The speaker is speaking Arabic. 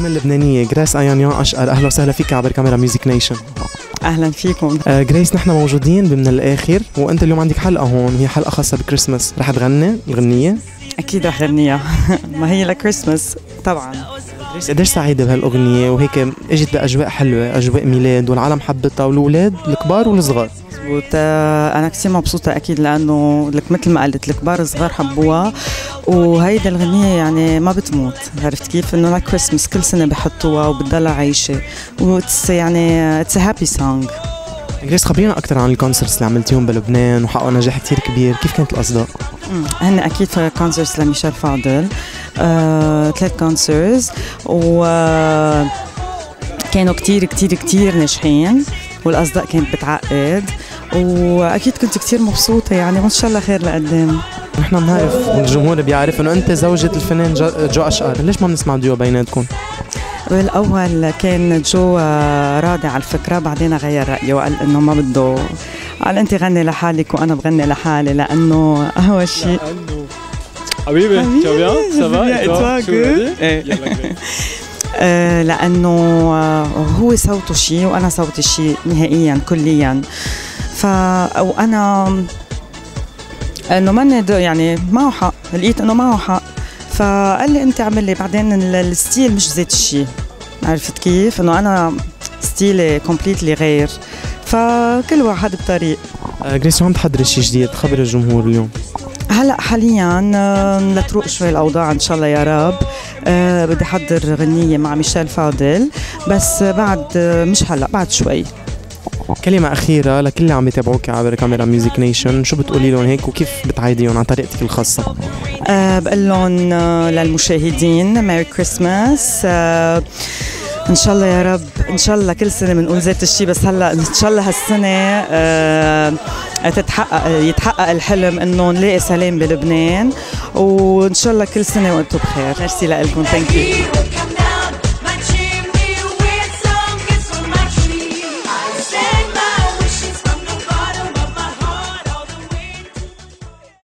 النجمة اللبنانية جريس أيانيان أشقر أهلا وسهلا فيك عبر كاميرا Music Nation. أهلا فيكم. آه جريس نحن موجودين بمن الآخر وأنت اليوم عندك حلقة هون هي حلقة خاصة بكريسماس. رح تغني؟ الغنية؟ أكيد رح غنيها ما هي لكريسماس؟ طبعا. جريس قديش سعيدة بهالأغنية؟ وهيك إجت بأجواء حلوة أجواء ميلاد والعالم حبتها والأولاد الكبار والصغار. مزبوط أنا كثير مبسوطة أكيد لأنه لك مثل ما قلت الكبار الصغار حبوها. وهيدا الغنية يعني ما بتموت عرفت كيف؟ إنه لكريسماس كل سنة بحطوها وبتضلها عايشة. و it's يعني it's happy song جريس خبرينا أكثر عن ال concerts اللي عملتيهم بلبنان وحققوا نجاح كتير كبير. كيف كانت الأصداء؟ هن أكيد concerts لميشيل فاضل. آه، ثلاث concerts و آه، كانوا كتير كتير كتير ناجحين. والأصداء كانت بتعقد. وأكيد كنت كتير مبسوطة يعني وإن شاء الله خير لقدام. نحن بنعرف الجمهور بيعرف انه انت زوجة الفنان جو, أشقر، ليش ما بنسمع ديو بيناتكم؟ بالاول كان جو راضي على الفكرة بعدين غير رأيه وقال إنه ما بده. قال أنت غني لحالك وأنا بغني لحالي لأنه أول شيء حبيبي حبيبي، tu vas bien Ça va et toi, لأنه آه، هو صوته شيء وأنا صوتي شيء نهائيا كليا. ف وأنا إنه ماني د- يعني معه حق. لقيت إنه معه حق. فقال لي أنت اعمل لي. بعدين ال- ال style مش ذات الشيء عرفت كيف؟ إنه أنا style ي completely غير. فكل واحد بطريق. آه جريس عم تحضري شيء جديد؟ خبر الجمهور اليوم؟ هلأ حاليا آه، لتروق شوي الأوضاع إن شاء الله يا رب. أه بدي أحضر غنية مع ميشيل فاضل. بس بعد آه، مش هلأ بعد شوي. كلمة أخيرة لكل اللي عم يتابعوك عبر كاميرا Music Nation، شو بتقولي لهم هيك وكيف بتعايديهم عن طريقتك الخاصة؟ أه بقول لهم آه، للمشاهدين Merry Christmas أه إن شاء الله يا رب إن شاء الله كل سنة بنقول ذات الشيء بس هلا إن شاء الله هالسنة أه تتحقق يتحقق الحلم إنه نلاقي سلام بلبنان. وإن شاء الله كل سنة وأنتم بخير. ميرسي لكم thank you